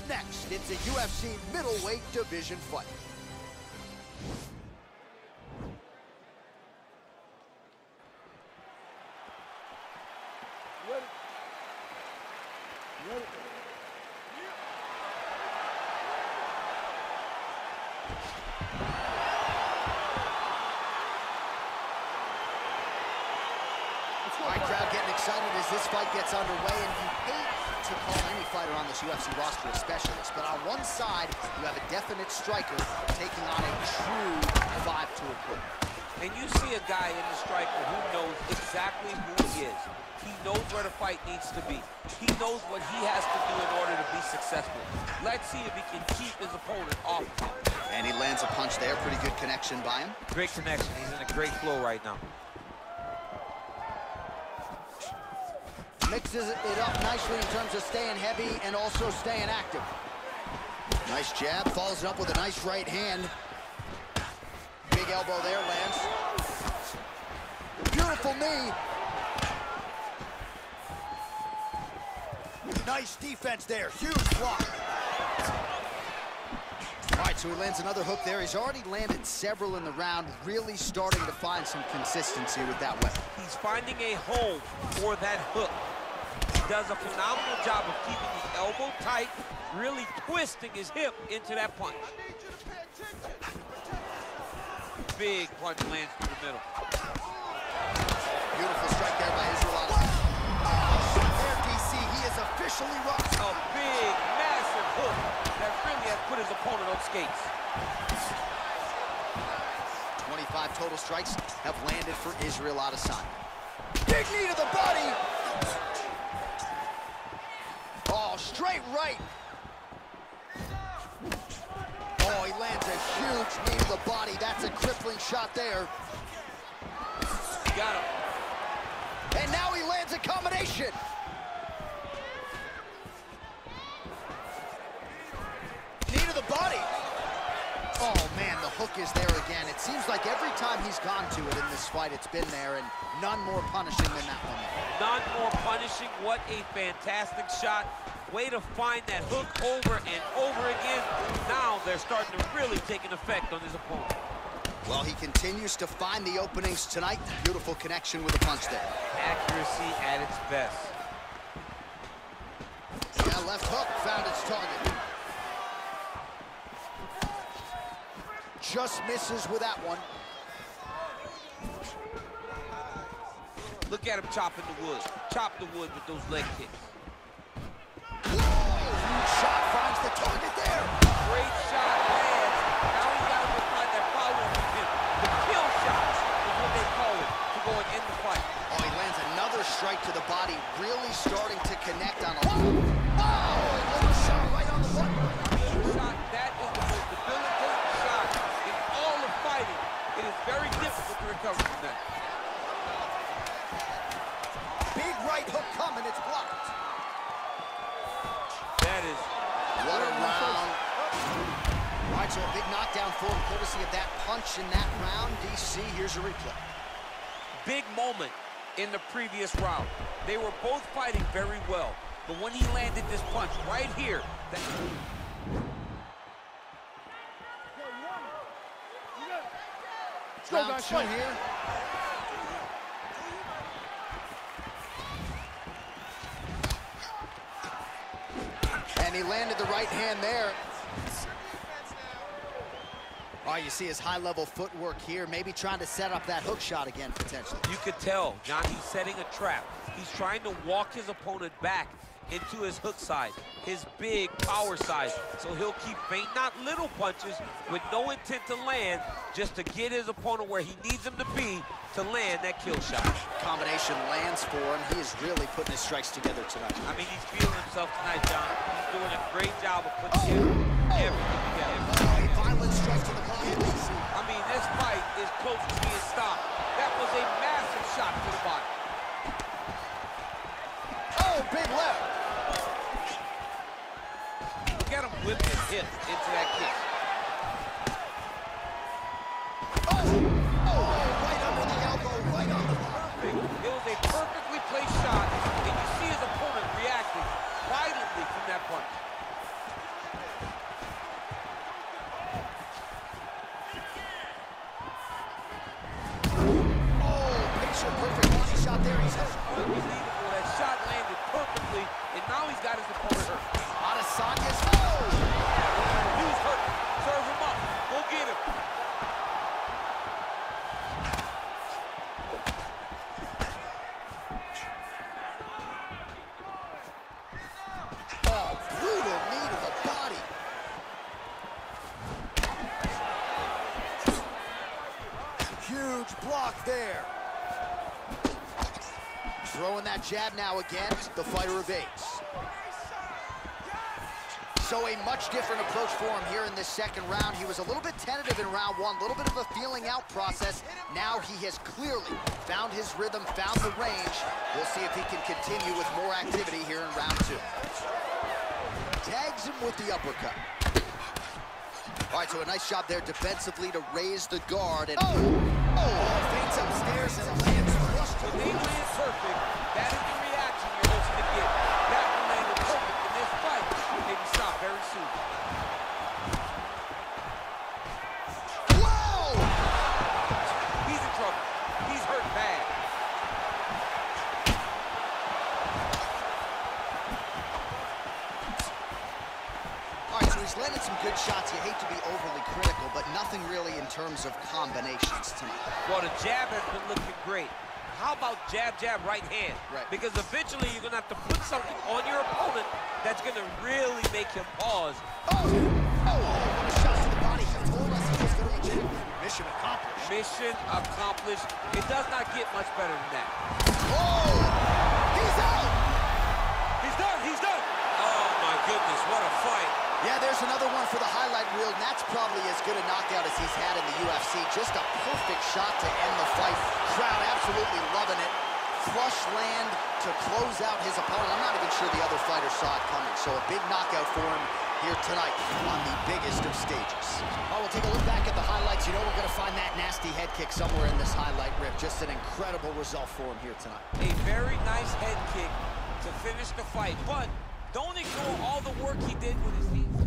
up next, it's a UFC middleweight division fight. Ready? Ready? All right, crowd getting excited as this fight gets underway, and you hate to call fighter on this UFC roster a specialist, but on one side, you have a definite striker taking on a true five-tool player. And you see a guy in the striker who knows exactly who he is. He knows where the fight needs to be. He knows what he has to do in order to be successful. Let's see if he can keep his opponent off of him. And he lands a punch there, pretty good connection by him. Great connection. He's in a great flow right now. Mixes it up nicely in terms of staying heavy and also staying active. Nice jab, follows it up with a nice right hand. Big elbow there, lands. Beautiful knee. Nice defense there, huge block. All right, so he lands another hook there. He's already landed several in the round, really starting to find some consistency with that weapon. He's finding a home for that hook. He does a phenomenal job of keeping his elbow tight, really twisting his hip into that punch. Big punch lands through the middle. Beautiful strike there by Israel. Oh, there, DC. He is officially rocked. A big, massive hook that really has put his opponent on skates. 25 total strikes have landed for Israel Adesanya. Big knee to the body. Straight right. Oh, he lands a huge knee to the body. That's a crippling shot there. Got him. And now he lands a combination. Knee to the body. Oh, man, the hook is there again. It seems like every time he's gone to it in this fight, it's been there, and none more punishing than that one. None more punishing. What a fantastic shot. Way to find that hook over and over again. Now they're starting to really take an effect on his opponent. Well, he continues to find the openings tonight. Beautiful connection with the punch there. Accuracy at its best. Yeah, left hook found its target. Just misses with that one. Look at him chopping the wood. Chop the wood with those leg kicks. Shot finds the target there. Great shot lands. Now he's got to find that follow with him. The kill shot is what they call it to going in the fight. Oh, he lands another strike to the body, really starting to connect so a big knockdown for him, courtesy of that punch in that round. DC, here's a replay. big moment in the previous round. They were both fighting very well, but when he landed this punch right here, that Let's go, Round guys. two Fight. here. And he landed the right hand there. You see his high-level footwork here, maybe trying to set up that hook shot again, potentially. you could tell, Jon, he's setting a trap. He's trying to walk his opponent back into his hook side, his big power side. So he'll keep feint, not little punches, with no intent to land, just to get his opponent where he needs him to be to land that kill shot. Combination lands for him. He is really putting his strikes together tonight. I mean, he's feeling himself tonight, Jon. He's doing a great job of putting oh. Everything together. A violent strike to the body. I mean, this fight is close to being stopped. That was a massive shot to the body. Oh, big left. Look at him whip his hip into that kick. And now he's got his opponent hurt. Adesanya's... Oh! He's hurt. Serve him up. Go get him. Oh, Huge block there jab now again. The fighter evades. So a much different approach for him here in this second round. He was a little bit tentative in round one, a little bit of a feeling out process. Now he has clearly found his rhythm, found the range. We'll see if he can continue with more activity here in round two. Tags him with the uppercut. All right, so a nice job there defensively to raise the guard. And oh, oh, feints upstairs and lands flush some good shots. You hate to be overly critical, but nothing really in terms of combinations tonight. Well, the jab has been looking great. How about jab, jab, right hand? Right. Because eventually you're going to have to put something on your opponent that's going to really make him pause. Oh oh, oh! oh! What a shot to the body. He told us he was going to legit. Mission accomplished. Mission accomplished. It does not get much better than that. Oh! He's out! He's done. He's done. Oh, my goodness. What a fight. Yeah, there's another one for the highlight reel, and that's probably as good a knockout as he's had in the UFC. Just a perfect shot to end the fight. Crowd absolutely loving it. Flush land to close out his opponent. I'm not even sure the other fighter saw it coming. So a big knockout for him here tonight on the biggest of stages. Oh, we'll take a look back at the highlights. You know we're going to find that nasty head kick somewhere in this highlight rip. Just an incredible result for him here tonight. A very nice head kick to finish the fight. But don't ignore all the work he did with his feet.